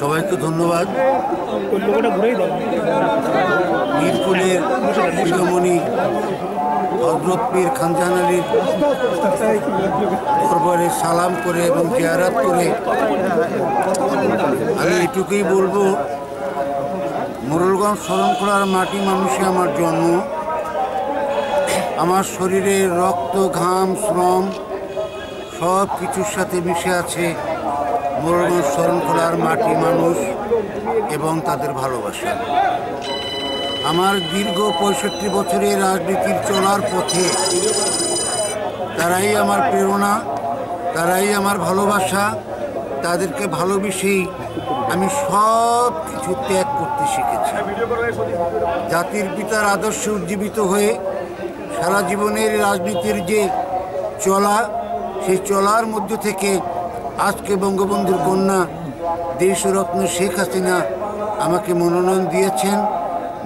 সবাইকে ধন্যবাদ। মিরপুরের শিরোমণি হজরত পীর খানজাহান আলীর দরবারে সালাম করে এবং জিয়ারাত করে। আমি এটুকুই বলব, মোরলগঞ্জ শরণখোলার মাটি মানুষে আমার জন্ম। আমার শরীরে রক্ত, ঘাম, শ্রম সব কিছুর সাথে মিশে আছে। মোরলগঞ্জ শরণখোলার মাটি মানুষ এবং তাদের ভালোবাসা। আমার দীর্ঘ পঁয়ষট্টি বছরের রাজনীতির চলার পথে তারাই আমার প্রেরণা, তারাই আমার ভালোবাসা, তাদেরকে ভালোবেসেই আমি সব কিছু ত্যাগ করতে শিখেছি। জাতির পিতার আদর্শে উজ্জীবিত হয়ে সারা জীবনের রাজনীতির যে চলা, সেই চলার মধ্য থেকে আজকে বঙ্গবন্ধুর কন্যা দেশরত্ন শেখ হাসিনা আমাকে মনোনয়ন দিয়েছেন।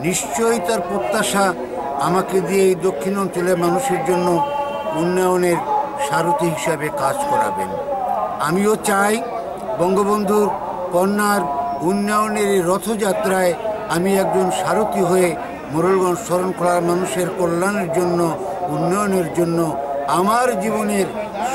নিশ্চয়ই তার প্রত্যাশা আমাকে দিয়ে এই দক্ষিণ অঞ্চলের মানুষের জন্য উন্নয়নের সারথি হিসাবে কাজ করাবেন। আমিও চাই বঙ্গবন্ধুর কন্যার উন্নয়নের এই রথযাত্রায় আমি একজন সারথি হয়ে মোরলগঞ্জ শরণখোলার মানুষের কল্যাণের জন্য, উন্নয়নের জন্য, আমার জীবনের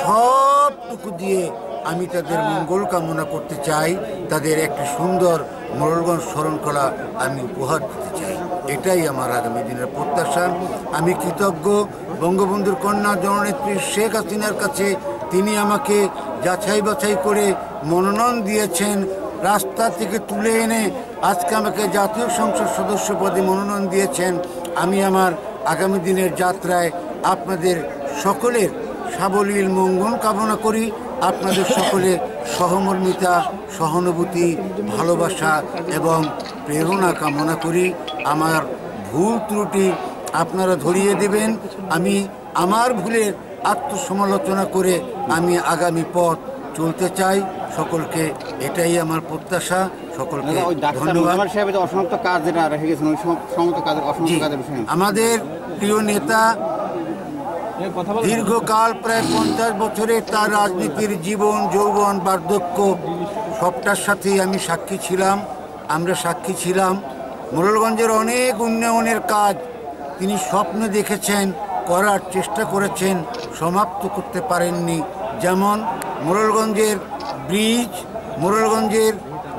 সবটুকু দিয়ে আমি তাদের মঙ্গল কামনা করতে চাই, তাদের একটি সুন্দর মোরলগঞ্জ শরণকলা আমি উপহার দিতে চাই। এটাই আমার আগামী দিনের প্রত্যাশা। আমি কৃতজ্ঞ। বঙ্গবন্ধুর কন্যা জননেত্রী শেখ হাসিনার কাছে তিনি আমাকে যাচাই বাছাই করে মনোনয়ন দিয়েছেন। রাস্তা থেকে তুলে এনে আজকে আমাকে জাতীয় সংসদ সদস্য পদে মনোনয়ন দিয়েছেন। আমি আমার আগামী দিনের যাত্রায় আপনাদের সকলের সাবলীল মঙ্গল কামনা করি। আপনাদের সকলে সহমর্মিতা সহানুভূতি ভালোবাসা এবং প্রেরণা কামনা করি। আমার ভুল ত্রুটি আপনারা ধরিয়ে দেবেন। আমি আমার ভুলের আত্মসমালোচনা করে আমি আগামী পথ চলতে চাই। সকলকে এটাই আমার প্রত্যাশা। সকলকে ধন্যবাদ। আমাদের প্রিয় নেতা দীর্ঘকাল প্রায় পঞ্চাশ বছরে তার রাজনীতির জীবন, যৌবন, বার্ধক্য সবটার সাথেই আমি সাক্ষী ছিলাম, আমরা সাক্ষী ছিলাম। মোরলগঞ্জের অনেক উন্নয়নের কাজ তিনি স্বপ্ন দেখেছেন, করার চেষ্টা করেছেন, সমাপ্ত করতে পারেননি। যেমন মোরলগঞ্জের ব্রিজ মোরলগঞ্জের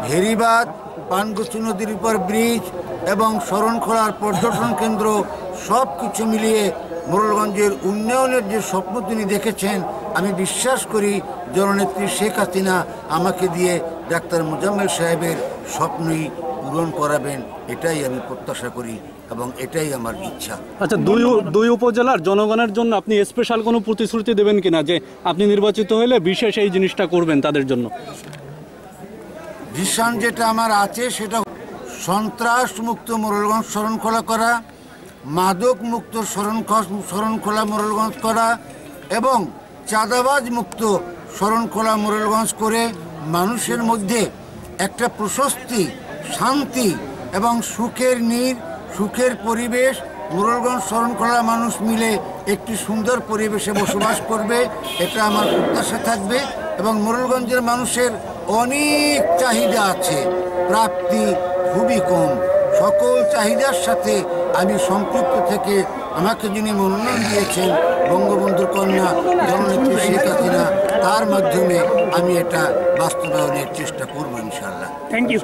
ভেরিবাদ পানগুচি নদীর উপর ব্রিজ এবং শরণখোলার পর্যটন কেন্দ্র সব কিছু মিলিয়ে মোরলগঞ্জের উন্নয়নের যে স্বপ্ন তিনি দেখেছেন আমি বিশ্বাস করি জননেত্রী শেখ হাসিনা আমাকে দিয়ে ডাক্তার মোজাম্মেল সাহেবের স্বপ্নই পূরণ করাবেন এটাই আমি প্রত্যাশা করি এবং এটাই আমার ইচ্ছা। আচ্ছা দুই দুই উপজেলার জনগণের জন্য আপনি স্পেশাল কোনো প্রতিশ্রুতি দেবেন কিনা যে আপনি নির্বাচিত হলে বিশেষ এই জিনিসটা করবেন তাদের জন্য? ভিশন যেটা আমার আছে সেটা সন্ত্রাস মুক্ত মোরলগঞ্জ শরণখোলা করা মাদক মুক্ত শরণ শরণখোলা মোরলগঞ্জ করা এবং চাঁদাবাজ মুক্ত শরণখোলা মোরলগঞ্জ করে মানুষের মধ্যে একটা প্রশস্তি, শান্তি এবং সুখের নীর, সুখের পরিবেশ, মোরলগঞ্জ শরণখোলা মানুষ মিলে একটি সুন্দর পরিবেশে বসবাস করবে, এটা আমার প্রত্যাশা থাকবে এবং মোরলগঞ্জের মানুষের অনেক চাহিদা আছে। প্রাপ্তি খুবই কম। সকল চাহিদার সাথে আমি সম্পৃক্ত থেকে আমাকে যিনি মনোনয়ন দিয়েছেন বঙ্গবন্ধুর কন্যা জননেত্রী শেখ হাসিনা তার মাধ্যমে আমি এটা বাস্তবায়নের চেষ্টা করব ইনশাল্লাহ থ্যাংক ইউ